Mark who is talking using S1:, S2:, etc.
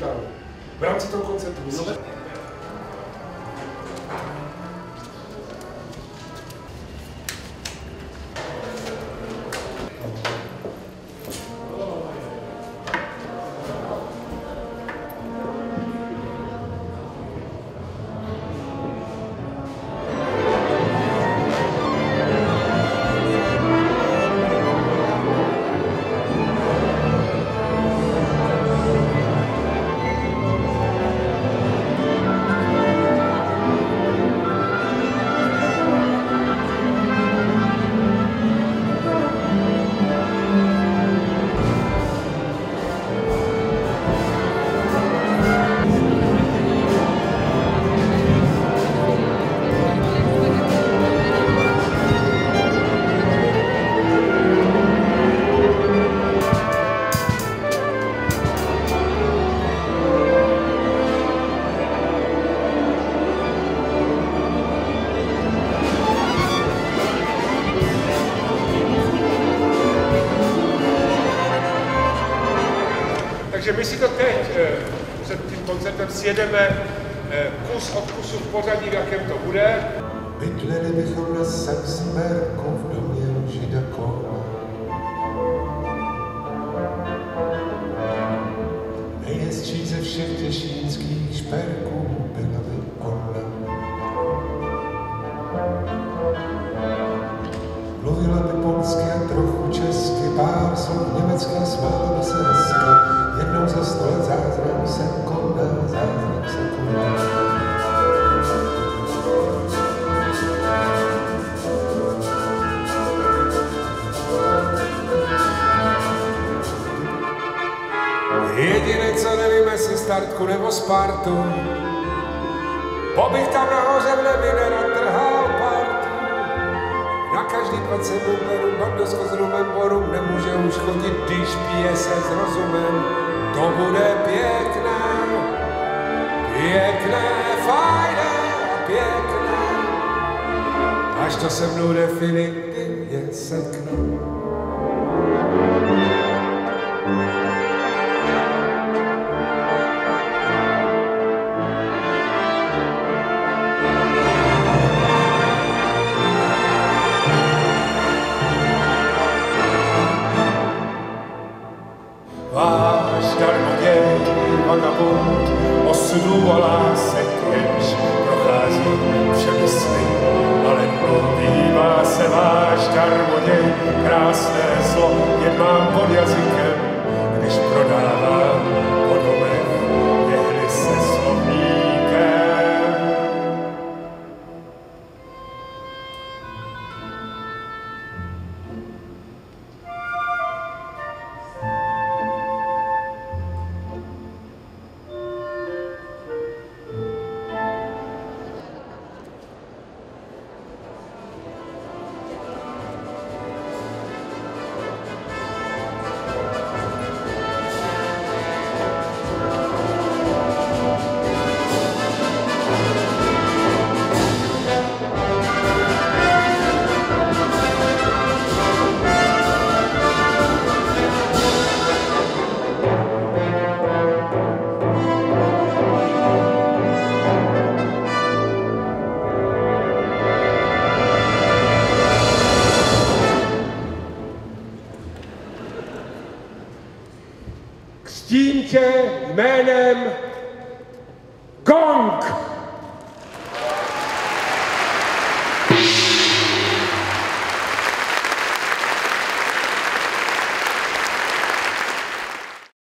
S1: vamos Bravo, você trocou de setor. Takže my si to teď eh, před tím koncertem sjedeme eh, kus od kusu v pořadí, v jakém to bude.
S2: Bydleli bychom na Saxberku v domě žida Kola. Ze všech těšínských šperků byla by ona. Jediné, co nevím, jestli startku nebo Spartu. Pobych tam nahoře v nebi nerad trhal partu. Na každý placebo beru bando s kozrumem boru, nemůže už chodit, když pije se s rozumem. To bude pěkné, pěkné, fajné pěkné. Až to se mnou definitivně sekne. vagabond, hosszú dúba lász
S1: egy tímto jménem Gong!